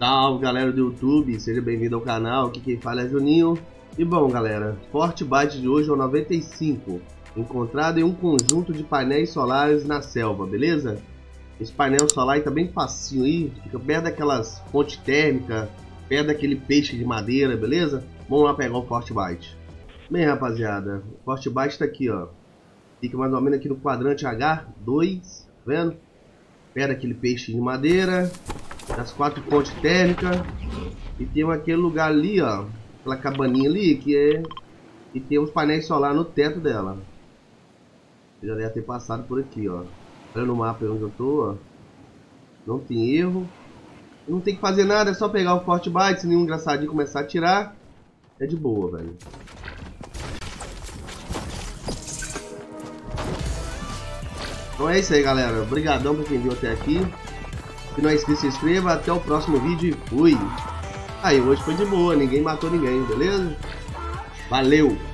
Salve galera do YouTube, seja bem-vindo ao canal, aqui quem fala é Juninho. E bom galera, Forte Byte de hoje é o 95, encontrado em um conjunto de painéis solares na selva, beleza? Esse painel solar está bem facinho aí, fica perto daquelas fontes térmicas, perto daquele peixe de madeira, beleza? Vamos lá pegar o Forte Byte. Bem rapaziada, o Forte Byte está aqui ó, fica mais ou menos aqui no quadrante H2, tá vendo? Perto daquele peixe de madeira, das quatro pontes térmicas. E tem aquele lugar ali, ó. Aquela cabaninha ali que é. E tem uns painéis solar no teto dela. Eu já deve ter passado por aqui, ó. Olha no mapa onde eu tô, ó. Não tem erro. Não tem que fazer nada, é só pegar o Forte Byte, se nenhum engraçadinho começar a tirar. É de boa, velho. Então é isso aí, galera. Obrigadão por quem viu até aqui. Se não é inscrito, se inscreva. Até o próximo vídeo e fui. Aí, hoje foi de boa, ninguém matou ninguém, beleza? Valeu!